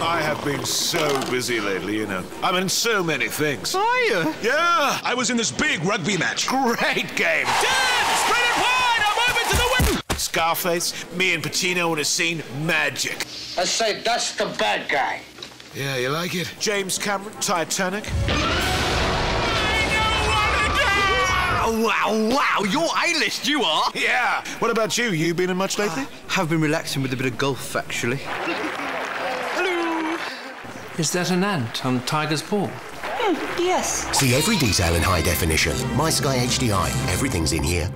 I have been so busy lately, you know. I'm in so many things. Are you? Yeah. I was in this big rugby match. Great game. Dan, spread it wide. I'm open to the win. Scarface, me and Pacino in a scene, magic. I say that's the bad guy. Yeah, you like it? James Cameron, Titanic. Wow, wow, wow! You're A-list, you are. Yeah! What about you? You been in much lately? Uh, Have been relaxing with a bit of golf, actually. Hello. Is that an ant on Tiger's paw? Hmm, yes. See every detail in high definition. MySky HDI. Everything's in here.